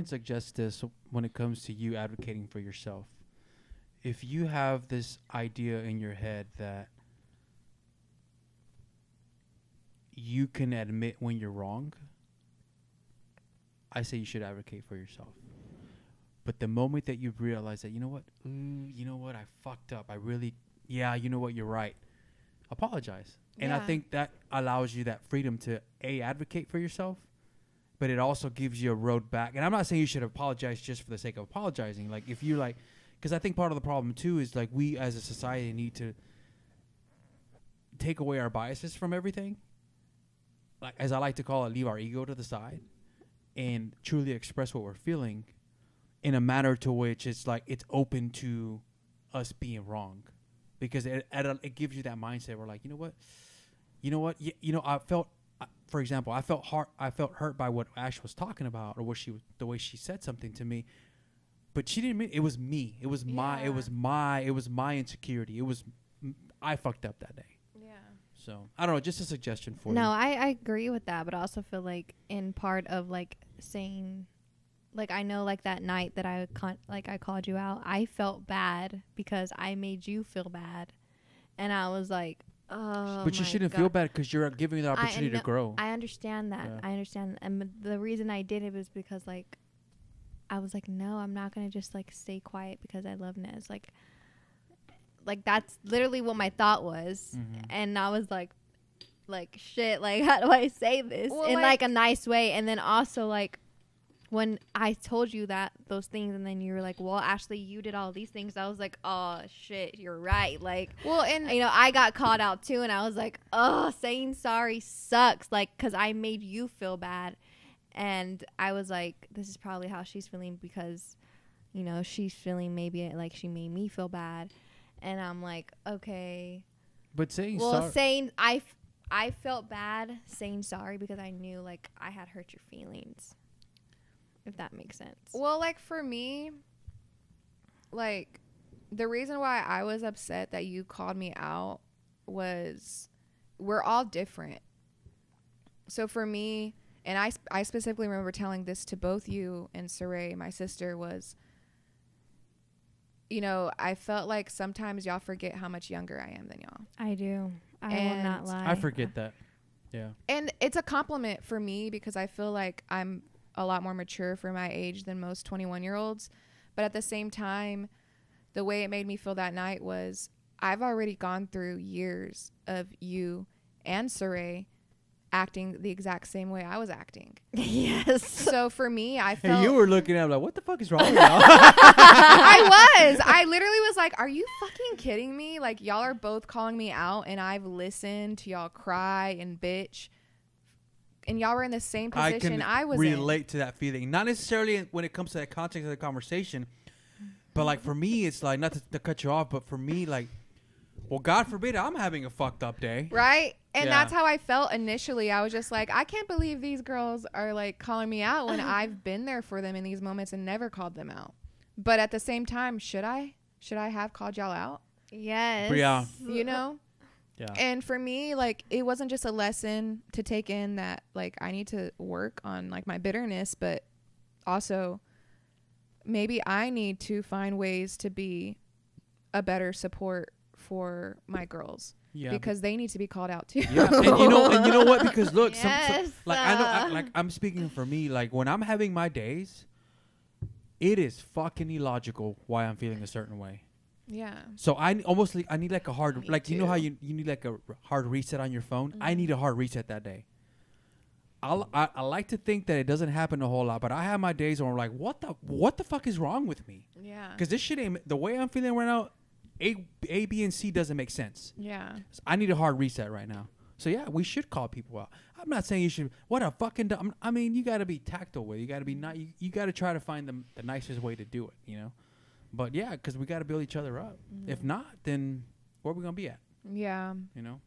can suggest this when it comes to you advocating for yourself. If you have this idea in your head that you can admit when you're wrong, I say you should advocate for yourself. But the moment that you realize that, you know what, mm, you know what, I fucked up. I really, yeah, you know what, you're right. Apologize. And I think that allows you that freedom to a advocate for yourself, but it also gives you a road back. And I'm not saying you should apologize just for the sake of apologizing. Like if you like, because I think part of the problem too is like we as a society need to take away our biases from everything. Like as I like to call it, leave our ego to the side, and truly express what we're feeling, in a manner to which it's like it's open to us being wrong, because it a, it gives you that mindset. Where like you know what, you know what, y- you know I felt, for example, I felt hurt. I felt hurt by what Ash was talking about, or what she the way she said something to me. But she didn't mean it was me. It was my. It was my. It was my insecurity. It was m- I fucked up that day. Yeah. So I don't know. Just a suggestion for no, you. I, I agree with that, but I also feel like in part of like saying, like I know like that night that I con- like I called you out, I felt bad because I made you feel bad, and I was like, oh. but you shouldn't God. feel bad because you're giving the opportunity know- to grow. I understand that. Yeah. I understand, and the reason I did it was because like, I was like, no, I'm not gonna just like stay quiet because I love Nez. Like, like that's literally what my thought was, Mhm. and I was like, like shit. Like, how do I say this Well, in like, like- a nice way? And then also like. When I told you that those things, and then you were like, "Well, Ashley, you did all these things," I was like, "Oh shit, you're right." Like, Well, and you know, I got caught out too, and I was like, oh, saying sorry sucks. Like, because I made you feel bad. And I was like, this is probably how she's feeling because, you know, she's feeling maybe like she made me feel bad. And I'm like, okay. but saying Well, sorry. saying, I, f- I felt bad saying sorry because I knew like I had hurt your feelings. If that makes sense. Well, like for me, like the reason why I was upset that you called me out was we're all different. So for me, and I, sp- I specifically remember telling this to both you and Saray, my sister, was, you know, I felt like sometimes y'all forget how much younger I am than y'all. I do. I will not lie. I forget that. Yeah. and it's a compliment for me because I feel like I'm a lot more mature for my age than most 21 year olds. But at the same time, the way it made me feel that night was I've already gone through years of you and Saray acting the exact same way I was acting. yes. So for me, I Hey, felt you were looking at him like, what the fuck is wrong with y'all? I was. I literally was like, "Are you fucking kidding me? Like y'all are both calling me out, and I've listened to y'all cry and bitch, and y'all were in the same I position can I, was in." relate to that feeling. Not necessarily when it comes to the context of the conversation, but like for me, it's like not to, to cut you off, but for me, like, well, God forbid I'm having a fucked up day. Right? And Yeah. that's how I felt initially. I was just like, I can't believe these girls are like calling me out when uh-huh. I've been there for them in these moments and never called them out. But at the same time, should I? Should I have called y'all out? yes. Yeah. You know? Yeah. And for me, like it wasn't just a lesson to take in that like I need to work on like my bitterness, but also maybe I need to find ways to be a better support for my girls yeah. because they need to be called out too. yeah, and you know, and you know what? Because look, some, some- Yes, like I know, I, uh. like I'm speaking for me. Like when I'm having my days, it is fucking illogical why I'm feeling a certain way. Yeah. So I almost li- I need like a hard Me like you know how you you need like a hard reset on your phone. I need mm-hmm. a hard reset that day. I'll, I I like to think that it doesn't happen a whole lot, but I have my days where I'm like, what the what the fuck is wrong with me? Yeah. Because this shit ain't the way I'm feeling right now. A A B and C doesn't make sense. Yeah. So I need a hard reset right now. So yeah, we should call people out. I'm not saying you should. What a fucking. Dumb, I mean, you got to be tactful with. it. You got to be not. You, you got to try to find the the nicest way to do it. You know. But yeah, because we got to build each other up. If mm-hmm. not, then where are we gonna be at? Yeah. You know.